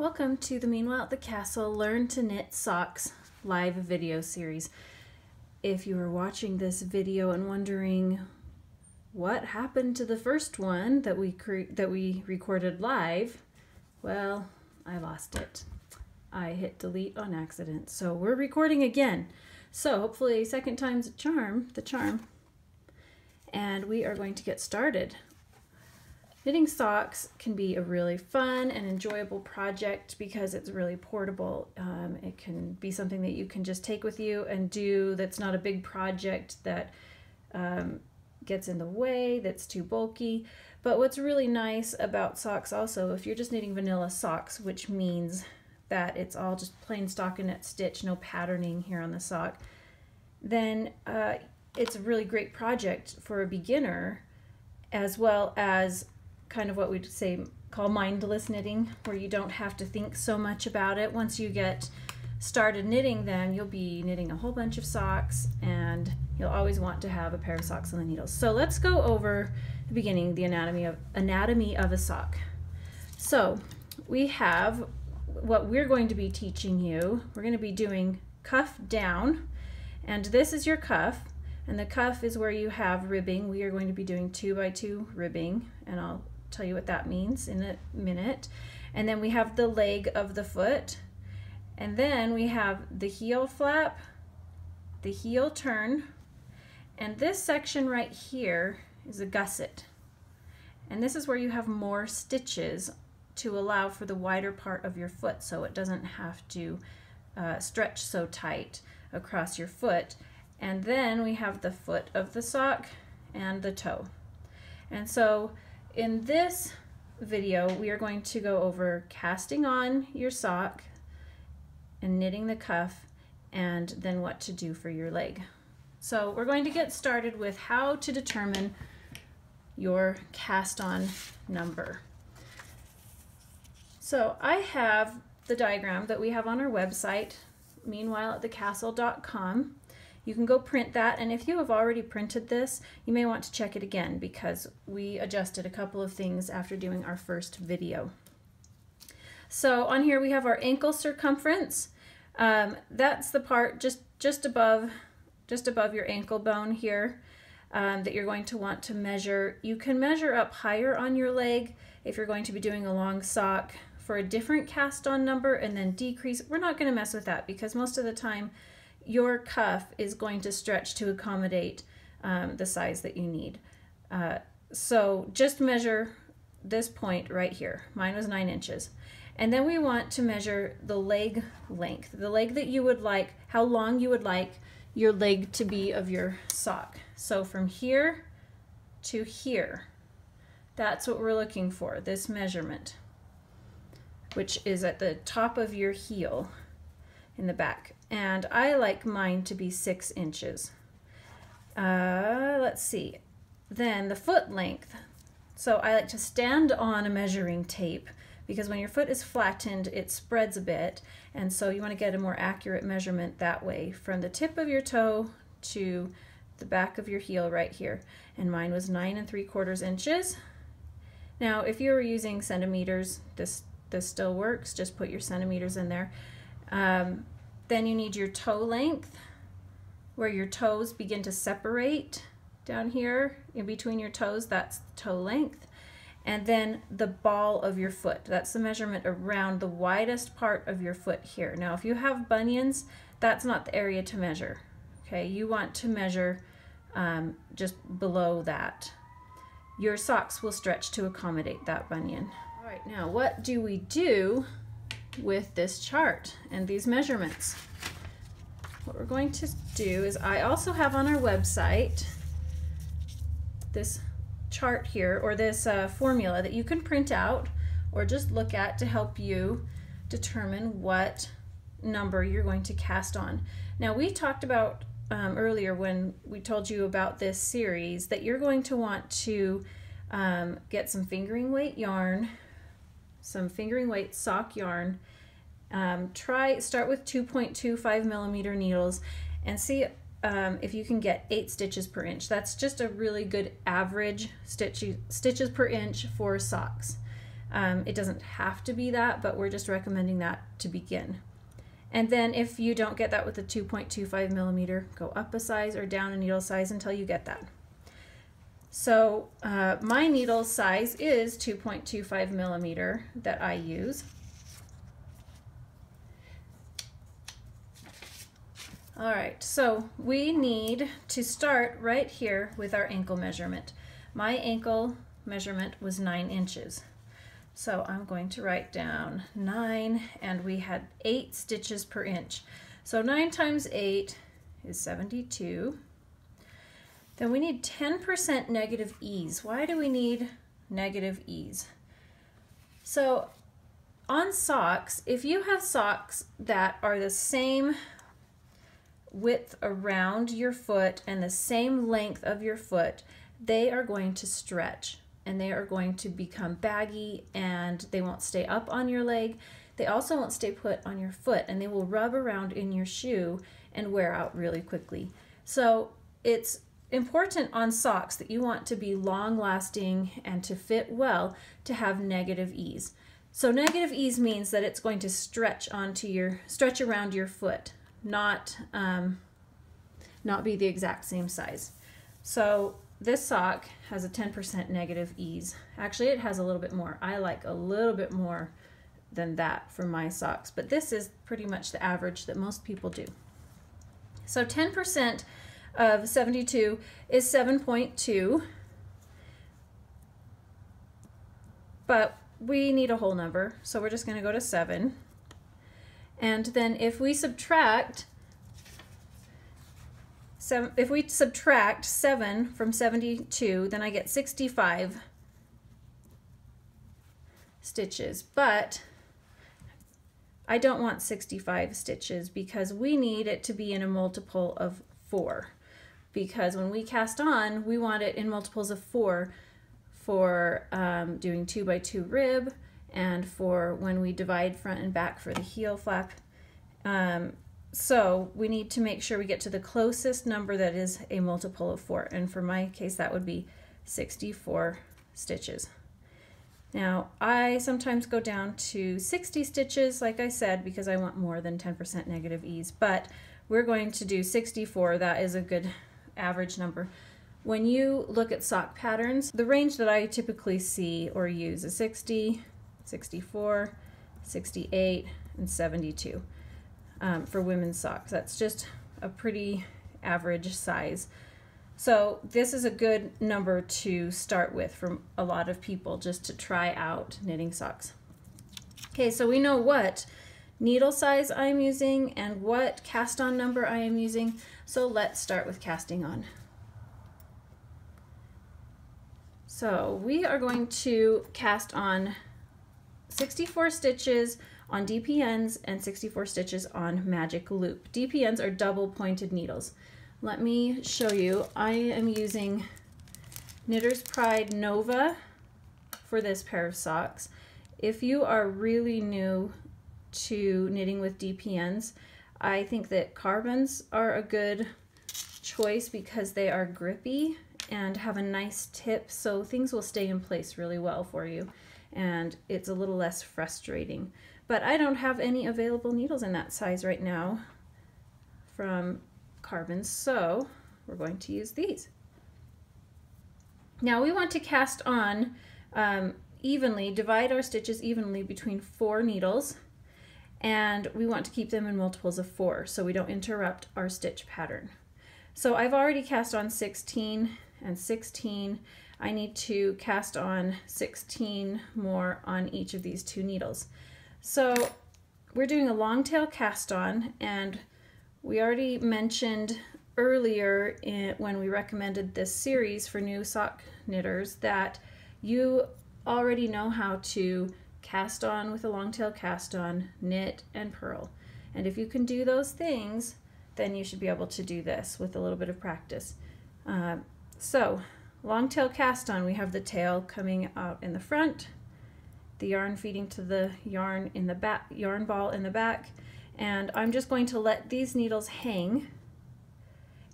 Welcome to the Meanwhile at the Castle Learn to Knit Socks live video series. If you are watching this video and wondering what happened to the first one that we that we recorded live, well, I lost it. I hit delete on accident. So we're recording again. So hopefully second time's a charm, the charm. And we are going to get started. Knitting socks can be a really fun and enjoyable project because it's really portable. Um, it can be something that you can just take with you and do that's not a big project that um, gets in the way, that's too bulky. But what's really nice about socks also, if you're just knitting vanilla socks, which means that it's all just plain stockinette stitch, no patterning here on the sock, then uh, it's a really great project for a beginner as well as kind of what we'd say call mindless knitting, where you don't have to think so much about it. Once you get started knitting then you'll be knitting a whole bunch of socks and you'll always want to have a pair of socks on the needles. So let's go over the beginning, the anatomy of anatomy of a sock. So we have what we're going to be teaching you. We're going to be doing cuff down and this is your cuff and the cuff is where you have ribbing. We are going to be doing two by two ribbing and I'll tell you what that means in a minute. And then we have the leg of the foot. And then we have the heel flap, the heel turn, and this section right here is a gusset. And this is where you have more stitches to allow for the wider part of your foot so it doesn't have to uh, stretch so tight across your foot. And then we have the foot of the sock and the toe. And so in this video, we are going to go over casting on your sock and knitting the cuff and then what to do for your leg. So we're going to get started with how to determine your cast on number. So I have the diagram that we have on our website, meanwhile at. You can go print that, and if you have already printed this, you may want to check it again because we adjusted a couple of things after doing our first video. So on here we have our ankle circumference. Um, that's the part just, just, above, just above your ankle bone here um, that you're going to want to measure. You can measure up higher on your leg if you're going to be doing a long sock for a different cast on number and then decrease. We're not going to mess with that because most of the time your cuff is going to stretch to accommodate um, the size that you need. Uh, so just measure this point right here. Mine was nine inches. And then we want to measure the leg length, the leg that you would like, how long you would like your leg to be of your sock. So from here to here, that's what we're looking for, this measurement, which is at the top of your heel in the back and I like mine to be six inches. Uh, let's see. Then the foot length. So I like to stand on a measuring tape because when your foot is flattened, it spreads a bit. And so you want to get a more accurate measurement that way from the tip of your toe to the back of your heel right here. And mine was nine and three quarters inches. Now, if you were using centimeters, this, this still works. Just put your centimeters in there. Um, then you need your toe length where your toes begin to separate down here in between your toes. That's the toe length. And then the ball of your foot. That's the measurement around the widest part of your foot here. Now, if you have bunions, that's not the area to measure. Okay, you want to measure um, just below that. Your socks will stretch to accommodate that bunion. All right, now what do we do with this chart and these measurements. What we're going to do is I also have on our website this chart here or this uh, formula that you can print out or just look at to help you determine what number you're going to cast on. Now we talked about um, earlier when we told you about this series that you're going to want to um, get some fingering weight yarn some fingering weight sock yarn. Um, try start with 2.25 millimeter needles and see um, if you can get eight stitches per inch. That's just a really good average stitch, stitches per inch for socks. Um, it doesn't have to be that, but we're just recommending that to begin. And then if you don't get that with a 2.25 millimeter, go up a size or down a needle size until you get that. So uh, my needle size is 2.25 millimeter that I use. All right, so we need to start right here with our ankle measurement. My ankle measurement was nine inches. So I'm going to write down nine, and we had eight stitches per inch. So nine times eight is 72. Then we need 10% negative ease. Why do we need negative ease? So on socks, if you have socks that are the same width around your foot and the same length of your foot, they are going to stretch and they are going to become baggy and they won't stay up on your leg. They also won't stay put on your foot and they will rub around in your shoe and wear out really quickly. So it's important on socks that you want to be long lasting and to fit well to have negative ease. So negative ease means that it's going to stretch onto your stretch around your foot, not um, not be the exact same size. So this sock has a 10% negative ease. Actually, it has a little bit more. I like a little bit more than that for my socks, but this is pretty much the average that most people do. So 10% of 72 is 7.2. But we need a whole number, so we're just going to go to 7. And then if we subtract seven, if we subtract 7 from 72, then I get 65 stitches. But I don't want 65 stitches because we need it to be in a multiple of 4 because when we cast on, we want it in multiples of four for um, doing two by two rib and for when we divide front and back for the heel flap. Um, so we need to make sure we get to the closest number that is a multiple of four. And for my case, that would be 64 stitches. Now, I sometimes go down to 60 stitches, like I said, because I want more than 10% negative ease, but we're going to do 64. That is a good average number. When you look at sock patterns, the range that I typically see or use is 60, 64, 68, and 72 um, for women's socks. That's just a pretty average size. So this is a good number to start with from a lot of people just to try out knitting socks. Okay, so we know what needle size I'm using and what cast on number I am using. So let's start with casting on. So we are going to cast on 64 stitches on DPNs and 64 stitches on magic loop. DPNs are double pointed needles. Let me show you. I am using Knitter's Pride Nova for this pair of socks. If you are really new to knitting with DPNs, I think that Karbonz are a good choice because they are grippy and have a nice tip so things will stay in place really well for you and it's a little less frustrating. But I don't have any available needles in that size right now from Karbonz so we're going to use these. Now we want to cast on um, evenly, divide our stitches evenly between four needles and we want to keep them in multiples of four so we don't interrupt our stitch pattern. So I've already cast on 16 and 16. I need to cast on 16 more on each of these two needles. So we're doing a long tail cast on and we already mentioned earlier in, when we recommended this series for new sock knitters that you already know how to cast on with a long tail cast on, knit, and purl. And if you can do those things, then you should be able to do this with a little bit of practice. Uh, so, long tail cast on, we have the tail coming out in the front, the yarn feeding to the yarn in the back, yarn ball in the back, and I'm just going to let these needles hang,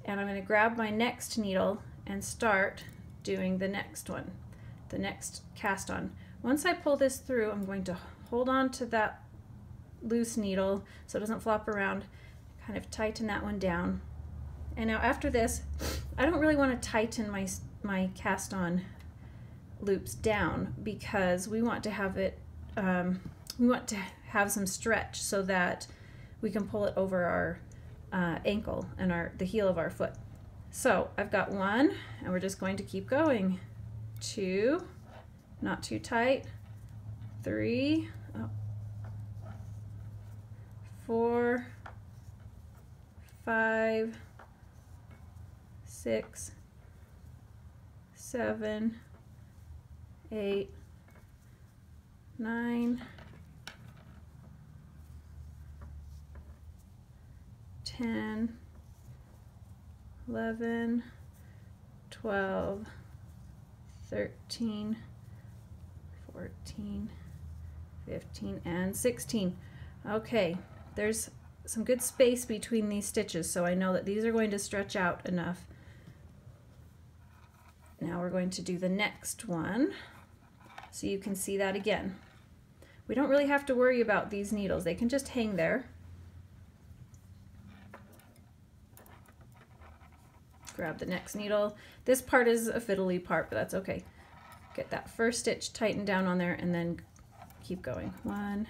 and I'm going to grab my next needle and start doing the next one, the next cast on. Once I pull this through, I'm going to hold on to that loose needle so it doesn't flop around, kind of tighten that one down. And now after this, I don't really want to tighten my, my cast on loops down because we want to have it, um, we want to have some stretch so that we can pull it over our uh, ankle and our the heel of our foot. So I've got one and we're just going to keep going. Two, not too tight, three, oh, four, five, six, seven, eight, nine, ten, eleven, twelve, thirteen, fourteen, fifteen, and 16. Okay, there's some good space between these stitches, so I know that these are going to stretch out enough. Now we're going to do the next one, so you can see that again. We don't really have to worry about these needles. They can just hang there. Grab the next needle. This part is a fiddly part, but that's okay. Get that first stitch tightened down on there and then keep going. One,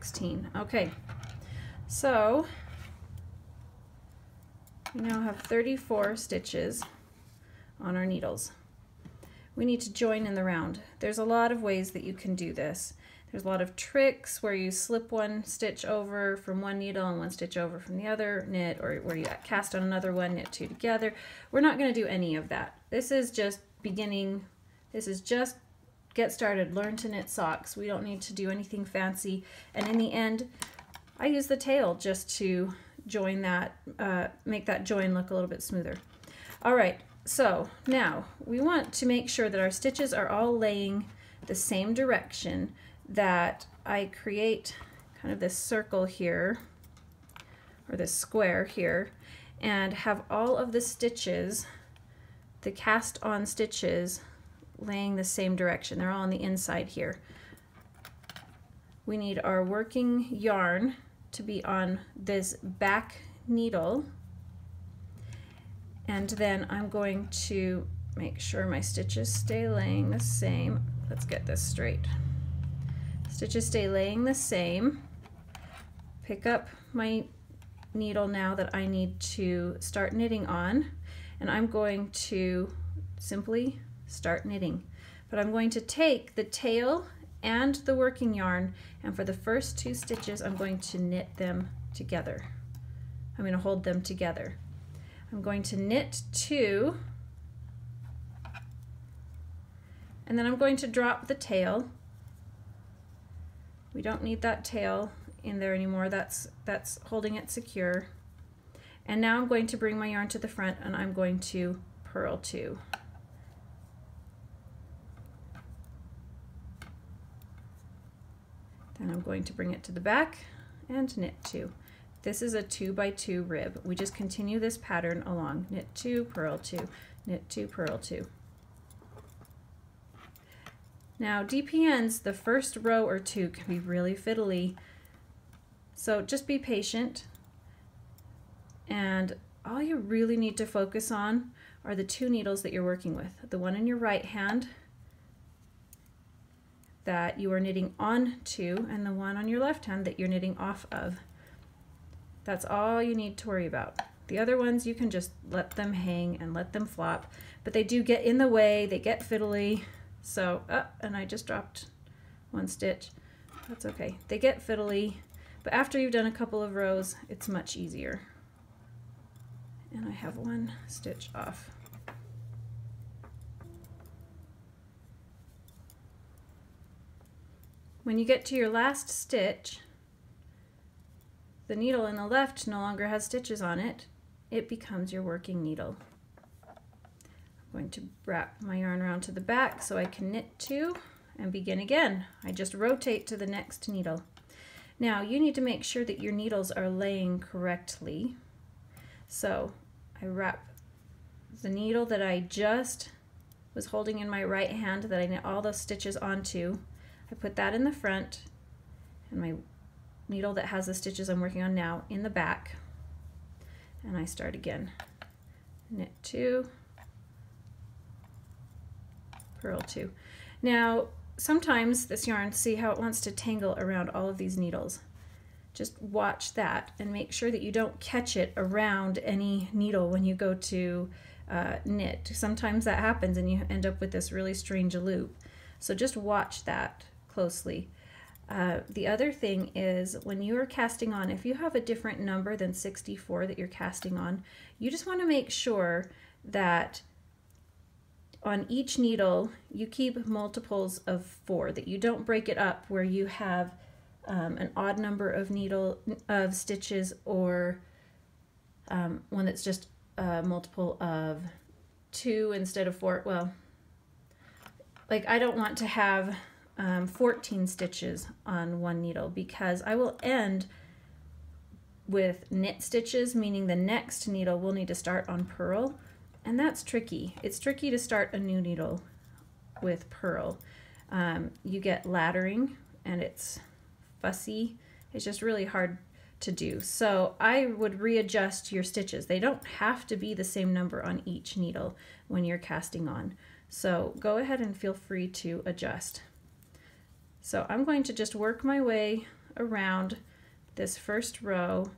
16. Okay, so we now have 34 stitches on our needles. We need to join in the round. There's a lot of ways that you can do this. There's a lot of tricks where you slip one stitch over from one needle and one stitch over from the other, knit, or where you cast on another one, knit two together. We're not going to do any of that. This is just beginning, this is just get started, learn to knit socks. We don't need to do anything fancy. And in the end, I use the tail just to join that, uh, make that join look a little bit smoother. All right, so now we want to make sure that our stitches are all laying the same direction that I create kind of this circle here, or this square here, and have all of the stitches, the cast on stitches, laying the same direction. They're all on the inside here. We need our working yarn to be on this back needle. And then I'm going to make sure my stitches stay laying the same. Let's get this straight. Stitches stay laying the same. Pick up my needle now that I need to start knitting on and I'm going to simply start knitting. But I'm going to take the tail and the working yarn and for the first two stitches I'm going to knit them together. I'm going to hold them together. I'm going to knit two and then I'm going to drop the tail. We don't need that tail in there anymore. That's, that's holding it secure. And now I'm going to bring my yarn to the front and I'm going to purl two. Then I'm going to bring it to the back and knit two. This is a two by two rib. We just continue this pattern along. Knit two, purl two, knit two, purl two. Now DPNs, the first row or two can be really fiddly. So just be patient. And all you really need to focus on are the two needles that you're working with. The one in your right hand that you are knitting on to and the one on your left hand that you're knitting off of. That's all you need to worry about. The other ones you can just let them hang and let them flop, but they do get in the way, they get fiddly. So, oh, and I just dropped one stitch. That's okay. They get fiddly, but after you've done a couple of rows, it's much easier. And I have one stitch off. When you get to your last stitch, the needle in the left no longer has stitches on it. It becomes your working needle. I'm going to wrap my yarn around to the back so I can knit two and begin again. I just rotate to the next needle. Now you need to make sure that your needles are laying correctly. So I wrap the needle that I just was holding in my right hand that I knit all those stitches onto. I put that in the front and my needle that has the stitches I'm working on now in the back. And I start again. Knit two, purl two. Now, sometimes this yarn, see how it wants to tangle around all of these needles. Just watch that and make sure that you don't catch it around any needle when you go to uh, knit. Sometimes that happens and you end up with this really strange loop. So just watch that closely. Uh, the other thing is when you are casting on, if you have a different number than 64 that you're casting on, you just want to make sure that on each needle you keep multiples of four, that you don't break it up where you have um, an odd number of needle of stitches or um, one that's just a multiple of two instead of four. Well, like I don't want to have um, 14 stitches on one needle because I will end with knit stitches, meaning the next needle will need to start on purl, and that's tricky. It's tricky to start a new needle with purl. Um, you get laddering and it's fussy. It's just really hard to do. So I would readjust your stitches. They don't have to be the same number on each needle when you're casting on. So go ahead and feel free to adjust. So I'm going to just work my way around this first row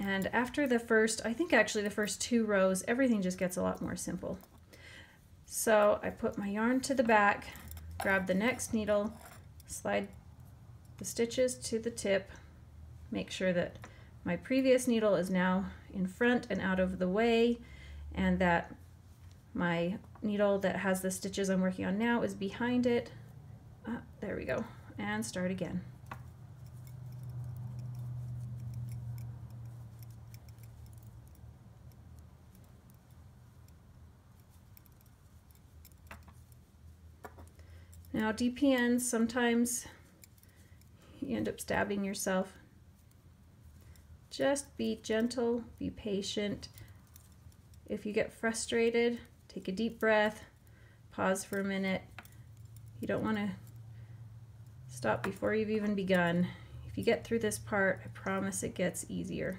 and after the first, I think actually the first two rows, everything just gets a lot more simple. So I put my yarn to the back, grab the next needle, slide the stitches to the tip, make sure that my previous needle is now in front and out of the way and that my needle that has the stitches I'm working on now is behind it. Ah, there we go. And start again. Now DPNs, sometimes you end up stabbing yourself. Just be gentle, be patient. If you get frustrated, take a deep breath, pause for a minute. You don't want to stop before you've even begun. If you get through this part, I promise it gets easier.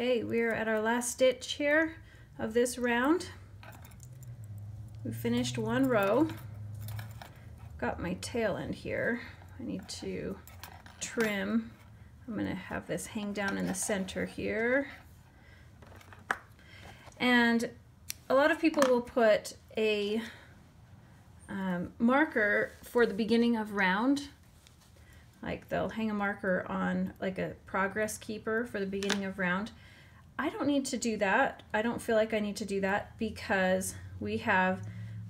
Okay, we're at our last stitch here of this round. We finished one row. Got my tail end here. I need to trim. I'm gonna have this hang down in the center here. And a lot of people will put a um, marker for the beginning of round like they'll hang a marker on like a progress keeper for the beginning of round. I don't need to do that. I don't feel like I need to do that because we have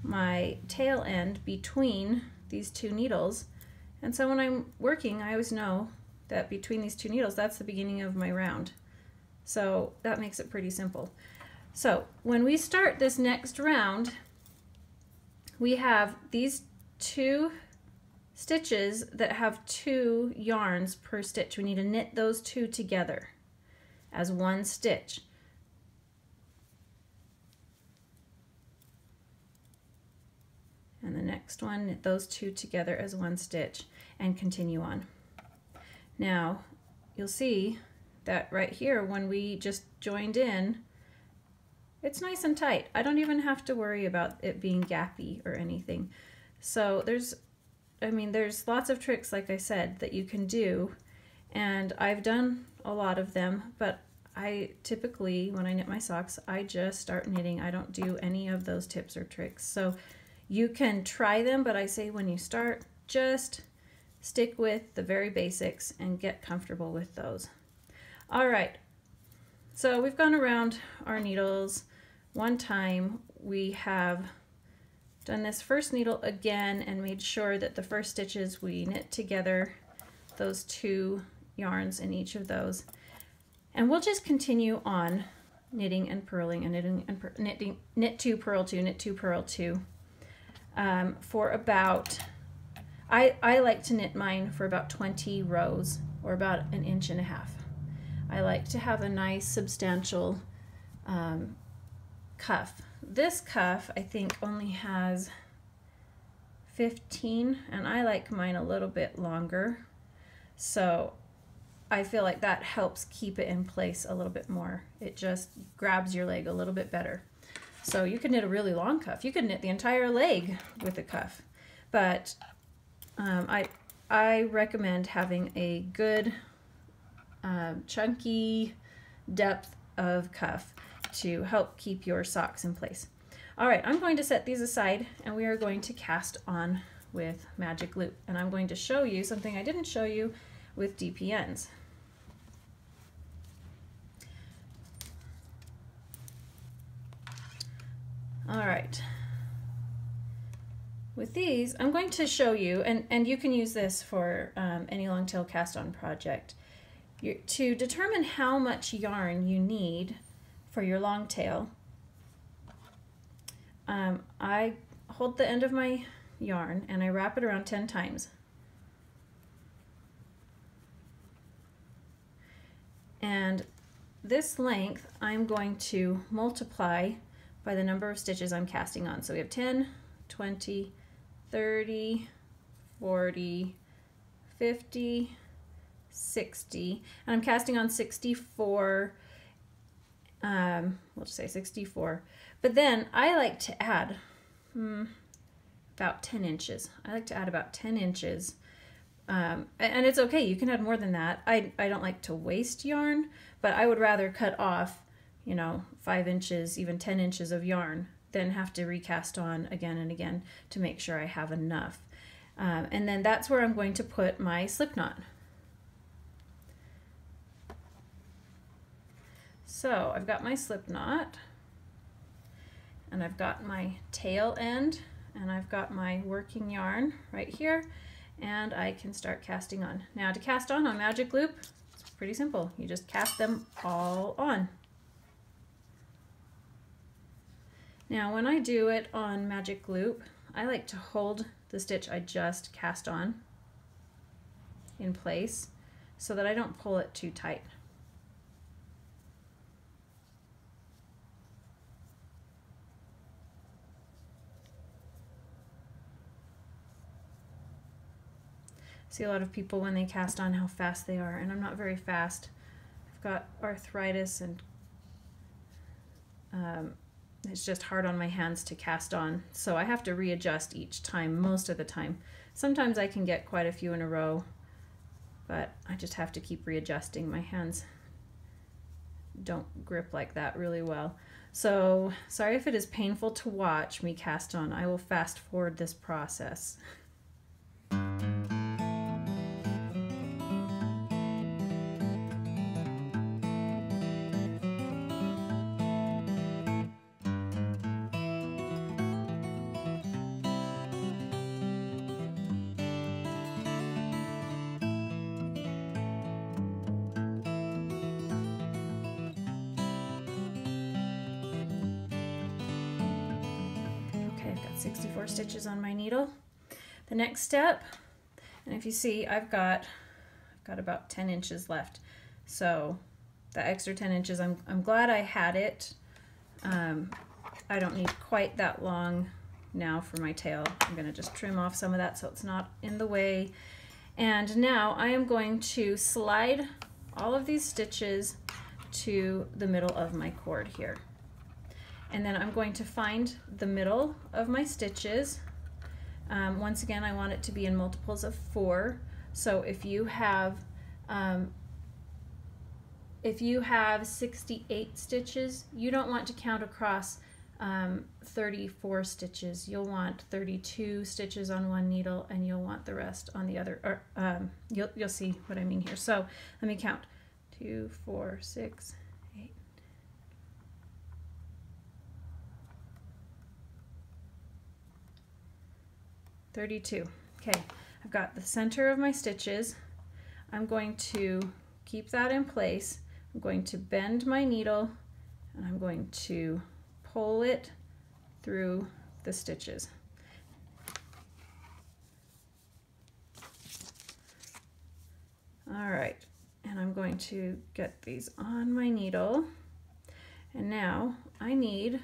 my tail end between these two needles. And so when I'm working, I always know that between these two needles, that's the beginning of my round. So that makes it pretty simple. So when we start this next round, we have these two stitches that have two yarns per stitch. We need to knit those two together as one stitch. And the next one, those two together as one stitch and continue on. Now, you'll see that right here, when we just joined in, it's nice and tight. I don't even have to worry about it being gappy or anything. So there's, I mean, there's lots of tricks, like I said, that you can do. And I've done a lot of them, but I typically, when I knit my socks, I just start knitting. I don't do any of those tips or tricks. So you can try them, but I say when you start, just stick with the very basics and get comfortable with those. All right, so we've gone around our needles one time. We have done this first needle again and made sure that the first stitches we knit together those two yarns in each of those. And we'll just continue on knitting and purling and knitting and knitting, knit two, purl two, knit two, purl two um, for about, I, I like to knit mine for about 20 rows or about an inch and a half. I like to have a nice substantial um, cuff. This cuff I think only has 15 and I like mine a little bit longer so I feel like that helps keep it in place a little bit more. It just grabs your leg a little bit better. So you could knit a really long cuff. You could knit the entire leg with a cuff. But um, I, I recommend having a good um, chunky depth of cuff to help keep your socks in place. All right, I'm going to set these aside and we are going to cast on with Magic Loop. And I'm going to show you something I didn't show you with DPNs. All right. With these, I'm going to show you, and, and you can use this for um, any long tail cast on project, you, to determine how much yarn you need for your long tail. Um, I hold the end of my yarn and I wrap it around 10 times. And this length I'm going to multiply by the number of stitches I'm casting on. So we have 10, 20, 30, 40, 50, 60, and I'm casting on 64, um, we'll just say 64. But then I like to add hmm, about 10 inches. I like to add about 10 inches. Um, and it's okay, you can add more than that. I, I don't like to waste yarn, but I would rather cut off, you know, five inches, even 10 inches of yarn then have to recast on again and again to make sure I have enough. Um, and then that's where I'm going to put my slip knot. So I've got my slip knot and I've got my tail end and I've got my working yarn right here and I can start casting on. Now to cast on on Magic Loop, it's pretty simple. You just cast them all on. Now when I do it on Magic Loop, I like to hold the stitch I just cast on in place so that I don't pull it too tight. see a lot of people when they cast on how fast they are and I'm not very fast. I've got arthritis and um, it's just hard on my hands to cast on. So I have to readjust each time, most of the time. Sometimes I can get quite a few in a row, but I just have to keep readjusting. My hands don't grip like that really well. So sorry if it is painful to watch me cast on. I will fast forward this process. stitches on my needle. The next step And if you see, I've got, I've got about 10 inches left. So that extra 10 inches, I'm, I'm glad I had it. Um, I don't need quite that long now for my tail. I'm going to just trim off some of that so it's not in the way. And now I am going to slide all of these stitches to the middle of my cord here. And then I'm going to find the middle of my stitches. Um, once again, I want it to be in multiples of four. So if you have um, if you have 68 stitches, you don't want to count across um, 34 stitches. You'll want 32 stitches on one needle and you'll want the rest on the other. Or um, you'll, you'll see what I mean here. So let me count. Two, four, six, eight. Thirty-two. Okay, I've got the center of my stitches. I'm going to keep that in place. I'm going to bend my needle and I'm going to pull it through the stitches. All right, and I'm going to get these on my needle. And now I need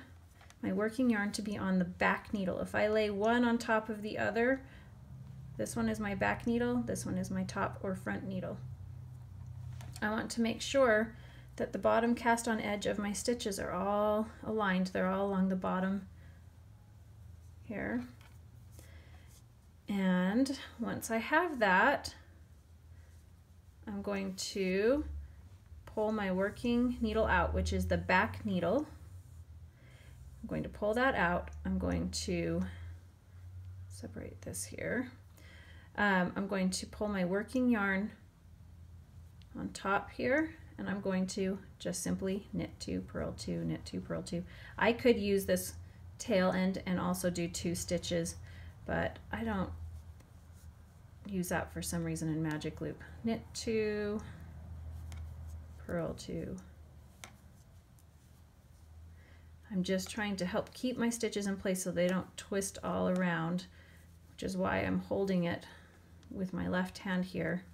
my working yarn to be on the back needle. If I lay one on top of the other, this one is my back needle, this one is my top or front needle. I want to make sure that the bottom cast on edge of my stitches are all aligned. They're all along the bottom here. And once I have that, I'm going to pull my working needle out, which is the back needle. I'm going to pull that out. I'm going to separate this here. Um, I'm going to pull my working yarn on top here and I'm going to just simply knit two, purl two, knit two, purl two. I could use this tail end and also do two stitches, but I don't use that for some reason in Magic Loop. Knit two, purl two. I'm just trying to help keep my stitches in place so they don't twist all around, which is why I'm holding it with my left hand here.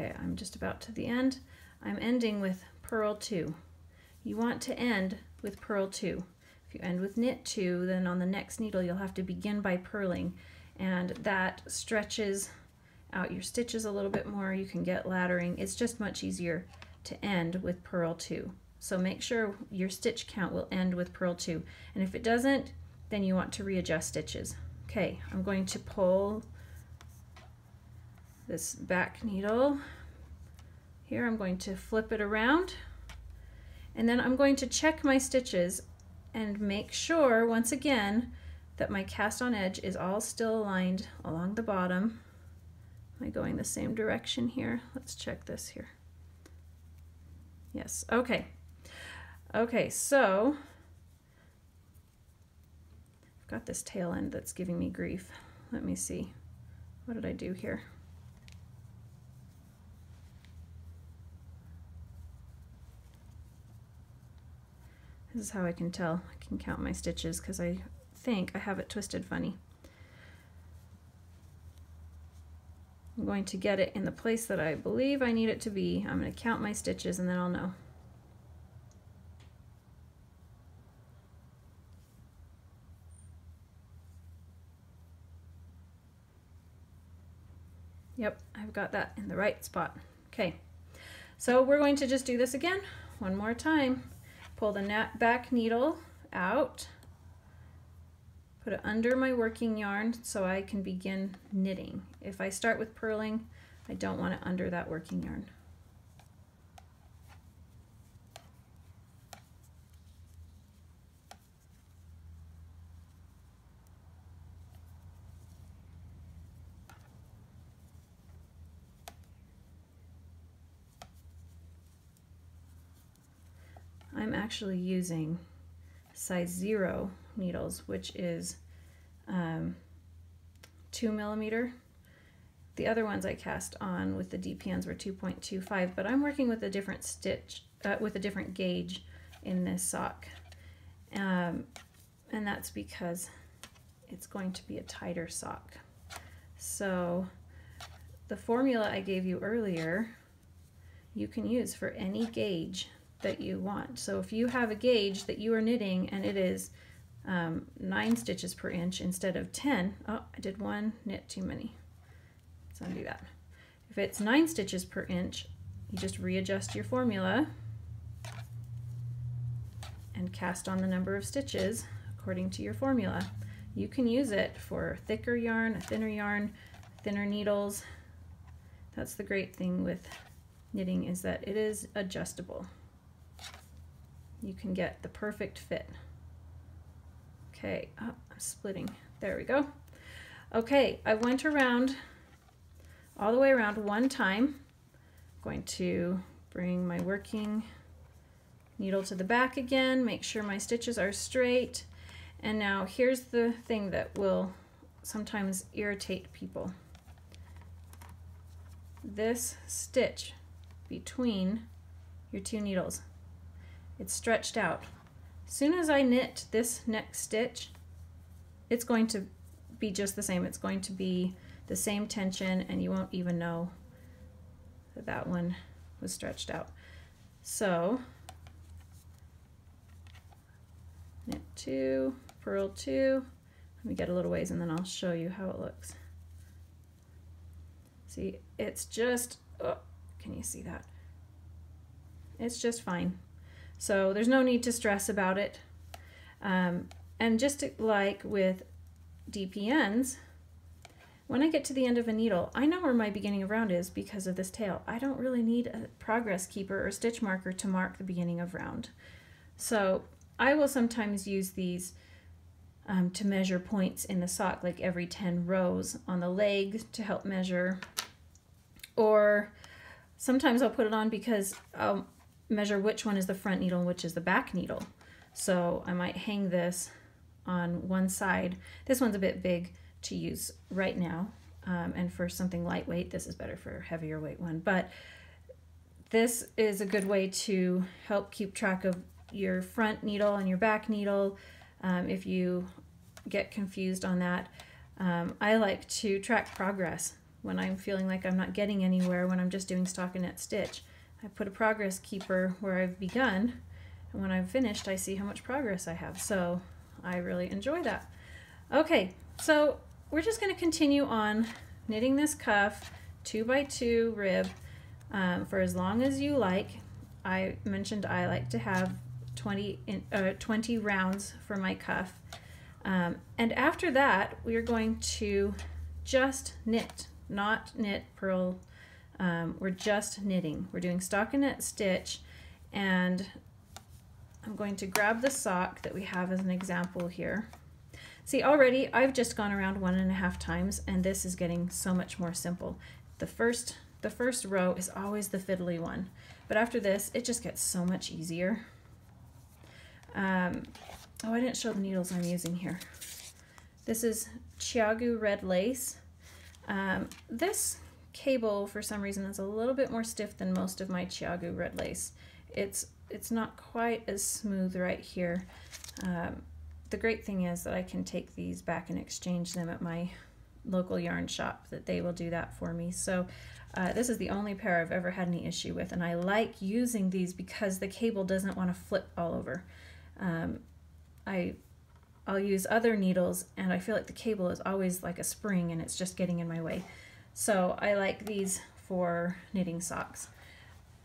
Okay, I'm just about to the end. I'm ending with purl two. You want to end with purl two. If you end with knit two, then on the next needle you'll have to begin by purling and that stretches out your stitches a little bit more. You can get laddering. It's just much easier to end with purl two. So make sure your stitch count will end with purl two. And if it doesn't, then you want to readjust stitches. Okay, I'm going to pull this back needle. Here I'm going to flip it around and then I'm going to check my stitches and make sure once again that my cast on edge is all still aligned along the bottom. Am I going the same direction here? Let's check this here. Yes, okay. Okay, so I've got this tail end that's giving me grief. Let me see. What did I do here? This is how I can tell. I can count my stitches because I think I have it twisted funny. I'm going to get it in the place that I believe I need it to be. I'm going to count my stitches and then I'll know. Yep, I've got that in the right spot. Okay, so we're going to just do this again one more time. Pull the back needle out, put it under my working yarn so I can begin knitting. If I start with purling, I don't want it under that working yarn. I'm actually using size zero needles, which is um, two millimeter. The other ones I cast on with the DPNs were 2.25, but I'm working with a different stitch, uh, with a different gauge in this sock. Um, and that's because it's going to be a tighter sock. So the formula I gave you earlier, you can use for any gauge that you want. So if you have a gauge that you are knitting and it is um, 9 stitches per inch instead of 10, oh, I did one knit too many. So undo that. If it's 9 stitches per inch, you just readjust your formula and cast on the number of stitches according to your formula. You can use it for thicker yarn, thinner yarn, thinner needles. That's the great thing with knitting is that it is adjustable you can get the perfect fit. Okay, oh, I'm splitting. There we go. Okay, I went around all the way around one time. I'm going to bring my working needle to the back again, make sure my stitches are straight. And now here's the thing that will sometimes irritate people. This stitch between your two needles it's stretched out. As soon as I knit this next stitch, it's going to be just the same. It's going to be the same tension and you won't even know that that one was stretched out. So knit two, purl two, let me get a little ways and then I'll show you how it looks. See, it's just, oh, can you see that? It's just fine. So there's no need to stress about it. Um, and just like with DPNs, when I get to the end of a needle, I know where my beginning of round is because of this tail. I don't really need a progress keeper or stitch marker to mark the beginning of round. So I will sometimes use these um, to measure points in the sock, like every 10 rows on the leg to help measure. Or sometimes I'll put it on because I'll measure which one is the front needle and which is the back needle. So I might hang this on one side. This one's a bit big to use right now. Um, and for something lightweight, this is better for a heavier weight one. But this is a good way to help keep track of your front needle and your back needle um, if you get confused on that. Um, I like to track progress when I'm feeling like I'm not getting anywhere when I'm just doing stockinette stitch. I put a progress keeper where I've begun, and when I've finished, I see how much progress I have. So I really enjoy that. Okay, so we're just going to continue on knitting this cuff two by two rib um, for as long as you like. I mentioned I like to have 20, in, uh, 20 rounds for my cuff. Um, and after that, we are going to just knit, not knit, purl, um, we're just knitting. We're doing stockinette stitch and I'm going to grab the sock that we have as an example here. See already I've just gone around one and a half times and this is getting so much more simple. The first, the first row is always the fiddly one but after this it just gets so much easier. Um, oh I didn't show the needles I'm using here. This is ChiaoGoo red lace. Um, this cable for some reason is a little bit more stiff than most of my ChiaoGoo red lace. It's it's not quite as smooth right here. Um, the great thing is that I can take these back and exchange them at my local yarn shop that they will do that for me. So uh, this is the only pair I've ever had any issue with and I like using these because the cable doesn't want to flip all over. Um, I I'll use other needles and I feel like the cable is always like a spring and it's just getting in my way. So I like these for knitting socks.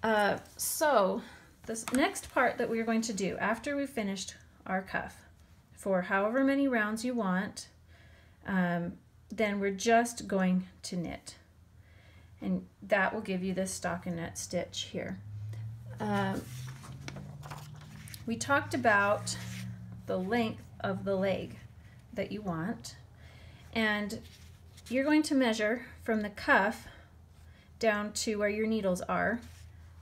Uh, so this next part that we're going to do after we've finished our cuff, for however many rounds you want, um, then we're just going to knit. And that will give you this stockinette stitch here. Um, we talked about the length of the leg that you want. And you're going to measure from the cuff down to where your needles are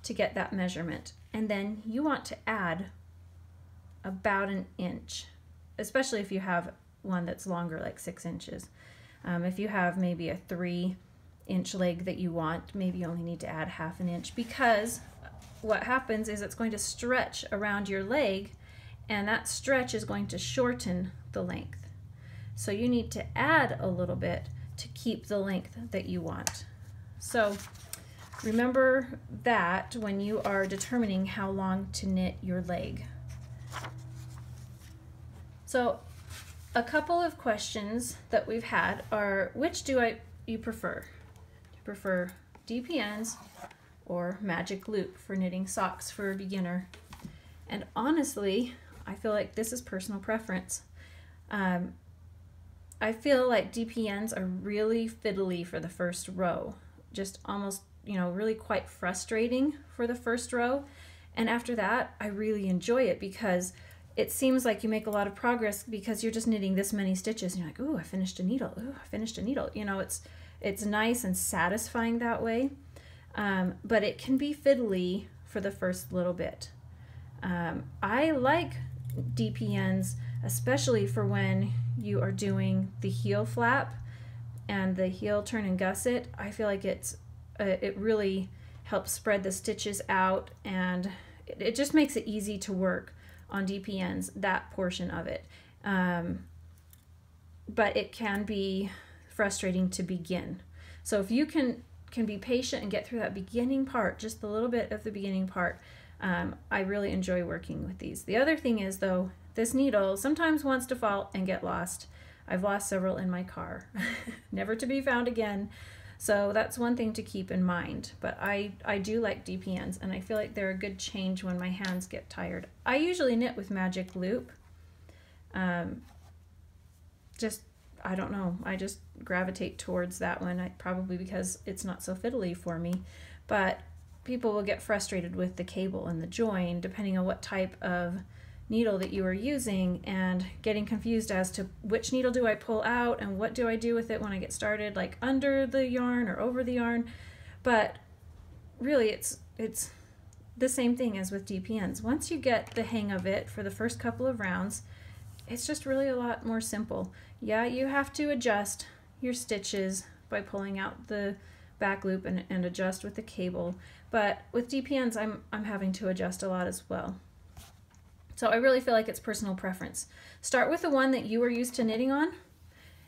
to get that measurement. And then you want to add about an inch, especially if you have one that's longer, like six inches. Um, if you have maybe a three inch leg that you want, maybe you only need to add half an inch because what happens is it's going to stretch around your leg and that stretch is going to shorten the length. So you need to add a little bit to keep the length that you want. So remember that when you are determining how long to knit your leg. So a couple of questions that we've had are which do I you prefer? Do you prefer DPNs or magic loop for knitting socks for a beginner? And honestly, I feel like this is personal preference. Um, I feel like DPNs are really fiddly for the first row, just almost, you know, really quite frustrating for the first row. And after that, I really enjoy it because it seems like you make a lot of progress because you're just knitting this many stitches and you're like, "Ooh, I finished a needle. Ooh, I finished a needle." You know, it's it's nice and satisfying that way. Um, but it can be fiddly for the first little bit. Um, I like DPNs, especially for when you are doing the heel flap and the heel turn and gusset. I feel like it's uh, it really helps spread the stitches out and it, it, just makes it easy to work on DPNs, that portion of it. Um, but it can be frustrating to begin. So if you can can be patient and get through that beginning part, just a little bit of the beginning part, um, I really enjoy working with these. The other thing is though, this needle sometimes wants to fall and get lost. I've lost several in my car, never to be found again. So that's one thing to keep in mind. But I, I do like DPNs and I feel like they're a good change when my hands get tired. I usually knit with Magic Loop. Um, just, I don't know, I just gravitate towards that one, I, probably because it's not so fiddly for me. But people will get frustrated with the cable and the join depending on what type of needle that you are using and getting confused as to which needle do I pull out and what do I do with it when I get started like under the yarn or over the yarn. But really it's it's the same thing as with DPNs once you get the hang of it for the first couple of rounds it's just really a lot more simple. Yeah you have to adjust your stitches by pulling out the back loop and, and adjust with the cable. But with DPNs I'm I'm having to adjust a lot as well so I really feel like it's personal preference. Start with the one that you are used to knitting on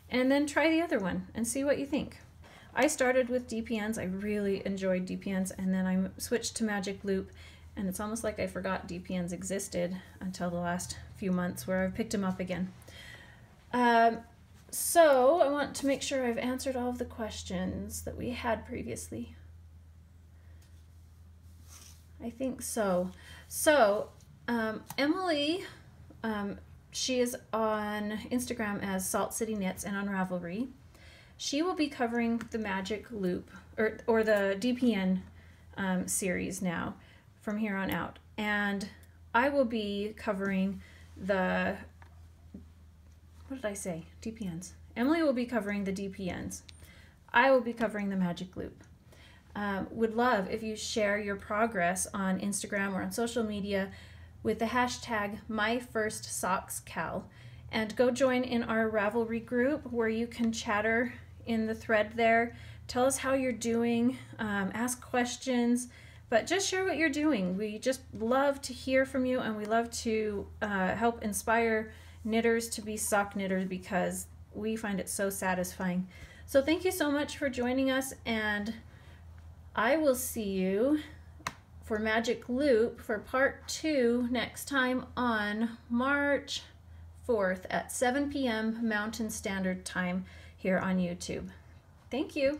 and then try the other one and see what you think. I started with DPNs. I really enjoyed DPNs and then I switched to Magic Loop and it's almost like I forgot DPNs existed until the last few months where I've picked them up again. Um, so I want to make sure I've answered all of the questions that we had previously. I think so. So um, Emily, um, she is on Instagram as Salt City Knits and on Ravelry. She will be covering the Magic Loop or, or the DPN um, series now from here on out. And I will be covering the, what did I say? DPNs. Emily will be covering the DPNs. I will be covering the Magic Loop. Um, would love if you share your progress on Instagram or on social media with the hashtag MyFirstSocksKal and go join in our Ravelry group where you can chatter in the thread there. Tell us how you're doing, um, ask questions, but just share what you're doing. We just love to hear from you and we love to uh, help inspire knitters to be sock knitters because we find it so satisfying. So thank you so much for joining us and I will see you for Magic Loop for part two next time on March 4th at 7 p.m. Mountain Standard Time here on YouTube. Thank you.